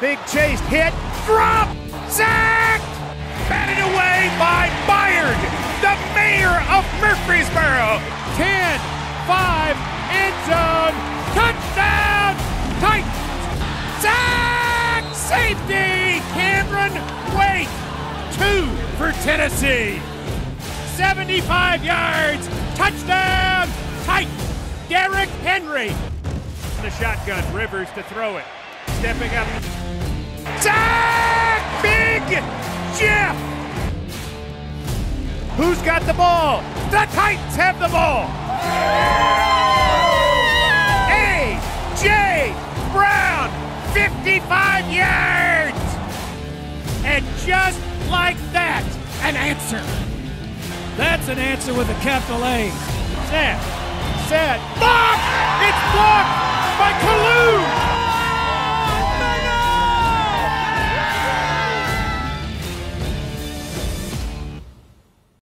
Big chase, hit, drop, sacked! Batted away by Byard, the mayor of Murfreesboro. 10, 5, end zone, touchdown, Titans! Sack! Safety! Cameron Wake! Two for Tennessee. 75 yards, touchdown, Titans! Derrick Henry. The shotgun, Rivers to throw it. Stepping up. Sack! Big Jeff! Who's got the ball? The Titans have the ball! A.J. Brown, 55 yards! And just like that, an answer. That's an answer with a capital A. Set, set,